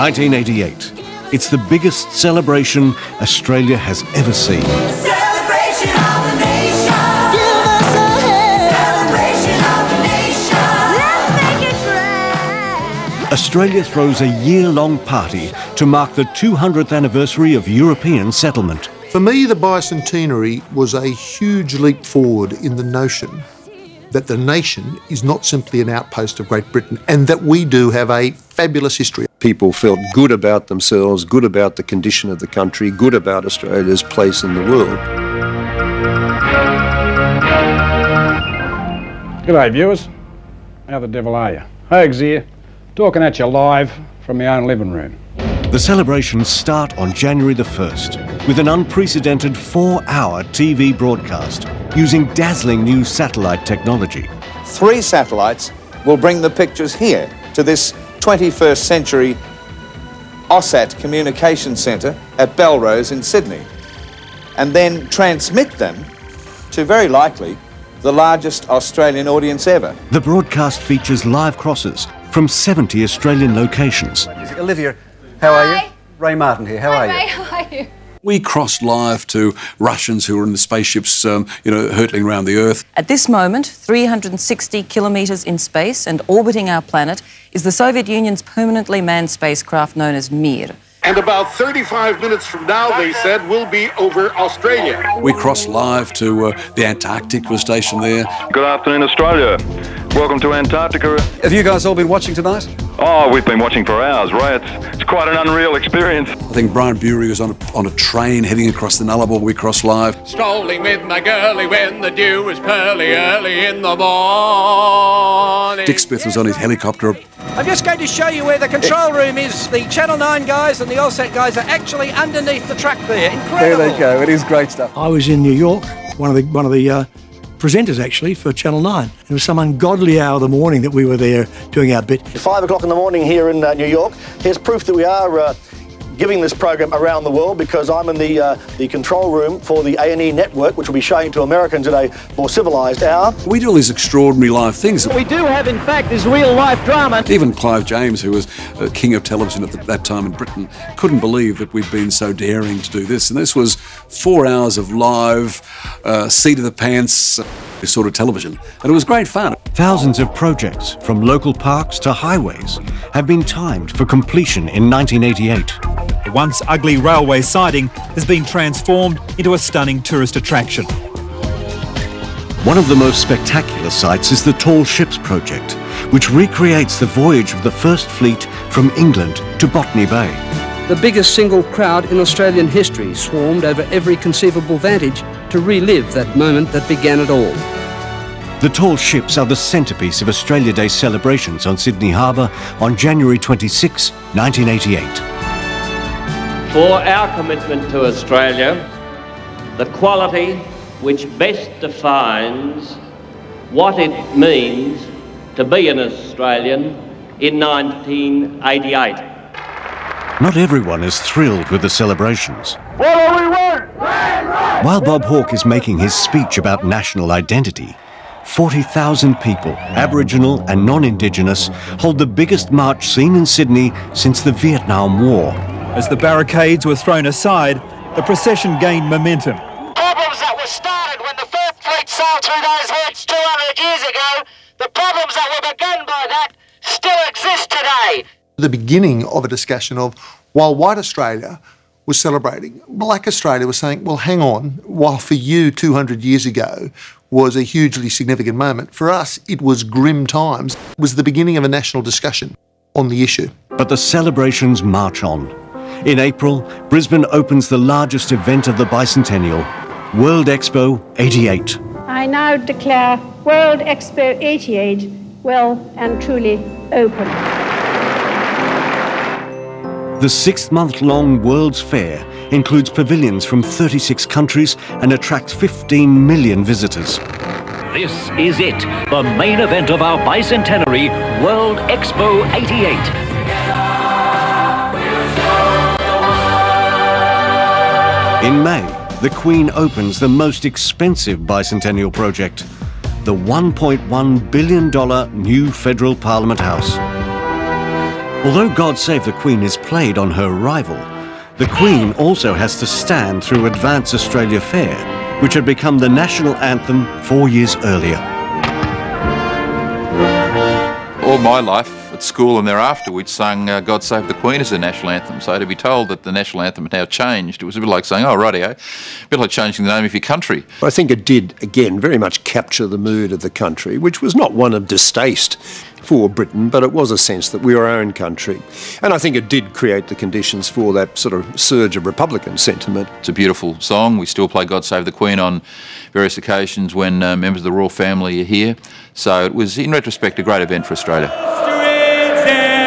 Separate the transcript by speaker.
Speaker 1: 1988. It's the biggest celebration Australia has ever seen.
Speaker 2: Celebration of the nation. Give us a hand. Celebration of the nation. Let's make it grand.
Speaker 1: Australia throws a year-long party to mark the 200th anniversary of European settlement.
Speaker 3: For me, the bicentenary was a huge leap forward in the notion that the nation is not simply an outpost of Great Britain and that we do have a fabulous history.
Speaker 4: People felt good about themselves, good about the condition of the country, good about Australia's place in the world.
Speaker 5: G'day, viewers. How the devil are you? Hoges here, talking at you live from my own living room.
Speaker 1: The celebrations start on January the 1st with an unprecedented four-hour TV broadcast using dazzling new satellite technology.
Speaker 6: Three satellites will bring the pictures here to this 21st century AUSSAT communication centre at Belrose in Sydney, and then transmit them to very likely the largest Australian audience ever.
Speaker 1: The broadcast features live crosses from 70 Australian locations.
Speaker 7: Olivia, how are you? Ray Martin here. How are you?
Speaker 8: How are you?
Speaker 9: We crossed live to Russians who were in the spaceships, um, you know, hurtling around the Earth.
Speaker 10: At this moment, 360 kilometres in space and orbiting our planet is the Soviet Union's permanently manned spacecraft known as Mir.
Speaker 11: And about 35 minutes from now, they said, we'll be over Australia.
Speaker 9: We crossed live to uh, the Antarctic, was stationed there.
Speaker 12: Good afternoon, Australia. Welcome to Antarctica.
Speaker 7: Have you guys all been watching tonight?
Speaker 12: Oh, we've been watching for hours, Ray. It's, it's quite an unreal experience.
Speaker 9: I think Brian Bury was on a, on a train heading across the Nullarbor. We crossed live.
Speaker 13: Strolling with my girlie when the dew is pearly early in the morning.
Speaker 9: Dick Smith was on his helicopter.
Speaker 14: I'm just going to show you where the control room is. The Channel 9 guys and the AUSSAT guys are actually underneath the track there. Incredible.
Speaker 7: There they go. It is great stuff.
Speaker 15: I was in New York, one of the one of the uh, presenters actually for Channel 9. It was some ungodly hour of the morning that we were there doing our bit.
Speaker 16: Five o'clock in the morning here in uh, New York. Here's proof that we are uh, giving this program around the world because I'm in the uh, the control room for the A&E network, which will be showing to Americans at a more civilised hour.
Speaker 9: We do all these extraordinary live things.
Speaker 14: What we do have, in fact, is real life drama.
Speaker 9: Even Clive James, who was uh, king of television at the, that time in Britain, couldn't believe that we'd been so daring to do this. And this was four hours of live, uh, seat of the pants uh, sort of television. And it was great fun.
Speaker 1: Thousands of projects, from local parks to highways, have been timed for completion in 1988.
Speaker 17: The once ugly railway siding has been transformed into a stunning tourist attraction.
Speaker 1: One of the most spectacular sites is the Tall Ships Project, which recreates the voyage of the First Fleet from England to Botany Bay.
Speaker 18: The biggest single crowd in Australian history swarmed over every conceivable vantage to relive that moment that began it all.
Speaker 1: The tall ships are the centrepiece of Australia Day celebrations on Sydney Harbour on January 26, 1988.
Speaker 19: For our commitment to Australia, the quality which best defines what it means to be an Australian in 1988.
Speaker 1: Not everyone is thrilled with the celebrations.
Speaker 11: What do we want?
Speaker 1: While Bob Hawke is making his speech about national identity, 40,000 people, Aboriginal and non-Indigenous, hold the biggest march seen in Sydney since the Vietnam War.
Speaker 17: As the barricades were thrown aside, the procession gained momentum.
Speaker 20: Problems that were started when the First Fleet sailed through those words 200 years ago, the problems that were begun by that still exist today.
Speaker 3: The beginning of a discussion of while white Australia was celebrating, black Australia was saying, well, hang on, while for you 200 years ago was a hugely significant moment, for us it was grim times. It was the beginning of a national discussion on the issue.
Speaker 1: But the celebrations march on. In April, Brisbane opens the largest event of the bicentennial, World Expo 88.
Speaker 21: I now declare World Expo 88 well and truly open.
Speaker 1: The six month long World's Fair includes pavilions from 36 countries and attracts 15 million visitors.
Speaker 22: This is it, the main event of our bicentenary World Expo 88.
Speaker 1: In May, the Queen opens the most expensive bicentennial project, the $1.1 billion new Federal Parliament House. Although God Save the Queen is played on her arrival, the Queen also has to stand through Advance Australia Fair, which had become the national anthem four years earlier.
Speaker 23: All my life at school and thereafter, we'd sung uh, God Save the Queen as the national anthem. So to be told that the national anthem had now changed, it was a bit like saying, oh, rightio, a bit like changing the name of your country.
Speaker 24: I think it did, again, very much capture the mood of the country, which was not one of distaste for Britain, but it was a sense that we were our own country. And I think it did create the conditions for that sort of surge of Republican sentiment.
Speaker 23: It's a beautiful song. We still play God Save the Queen on various occasions when uh, members of the royal family are here. So it was, in retrospect, a great event for Australia. Yeah.